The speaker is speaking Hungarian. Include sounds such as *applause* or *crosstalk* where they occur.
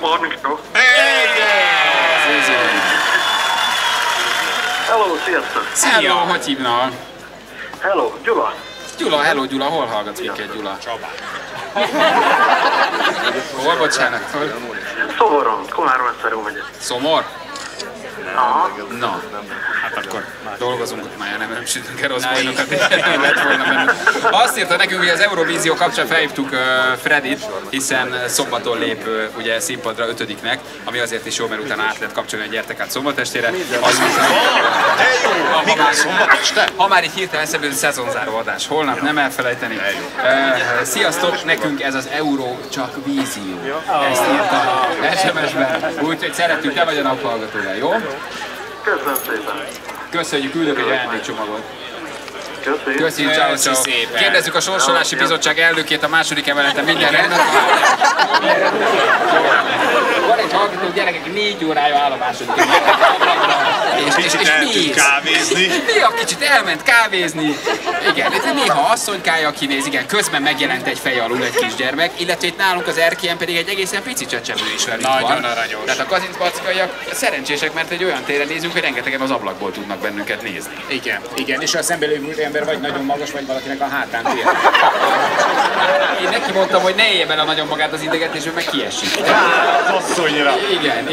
Marnikó. Hello, sziasztok! Szia! Hello, hogy hívnál? Hello, Gyula. Gyula, hello Gyula, hol hallgatsz minket Gyula? Csabán. hol, bocsánat, hol? Szomoron, Komárom-Eszeró megyek. Szomor? Aha. Na dolgozunk ott már, nem, nem sütünk el rossz bajnokat, nem *laughs* lett volna benne. Azt írta nekünk, hogy az Eurovízió kapcsán felhívtuk uh, Fredit, hiszen szombaton lép uh, ugye színpadra ötödiknek, ami azért is jó, mert utána át lehet kapcsolni, hogy gyertek át szombatestére. Az, De jó! Mikor szombat este? ha már így hirtelen eszembe jut, szezonzáró adás. Holnap nem elfelejteni. Uh, sziasztok, nekünk ez az Euró csak vízió. Ezt írta SMS-ben. Úgyhogy szeretjük, te vagy a naphallgatója, jó? Köszönöm szépen. Köszönjük, küldök egy ajándékcsomagot. Köszönjük. Köszönjük, ciao, ciao. Kérdezzük a Sorsolási Bizottság elnökét a második emeleten minden rendben. Van *laughs* egy hallgató gyerekek, négy órája áll a második emeleten. *laughs* Néz. kávézni. Néha kicsit elment kávézni. Igen, itt néha asszonykája kinéz, igen, közben megjelent egy fej alul egy kisgyermek, illetve itt nálunk az erkélyen pedig egy egészen pici csecsemő is velünk Nagyon van. aranyos. Tehát a kazincbackaiak szerencsések, mert egy olyan téren nézünk, hogy rengetegen az ablakból tudnak bennünket nézni. Igen, igen, és a szembelévő ember vagy nagyon magas, vagy valakinek a hátán tér. Én neki mondtam, hogy ne élje bele nagyon magát az ideget, és ő meg kiesik. Asszonyra. Igen,